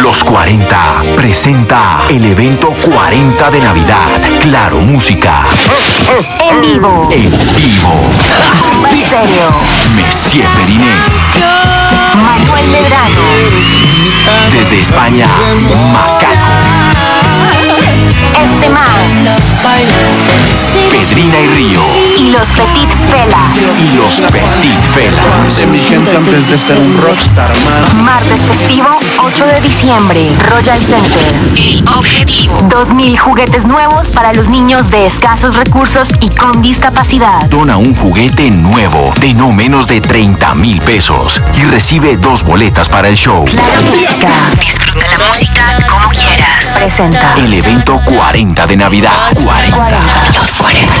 Los 40 presenta el evento 40 de Navidad. Claro, música. En vivo. En vivo. Misterio. Messier Periné. Manuel Medrano. Desde España, Macaco. Este man. Pedrina y Río. Y los Petit Felas. Y los Petit Felas. Antes de ser un rockstar, man. Martes festivo, 8 de diciembre. Royal Center. Objetivo. 2.000 juguetes nuevos para los niños de escasos recursos y con discapacidad. Dona un juguete nuevo de no menos de 30 mil pesos y recibe dos boletas para el show. Claro Música. Disfruta la música como quieras. Presenta. El evento 40 de Navidad. 40. Cuarenta. Los 40.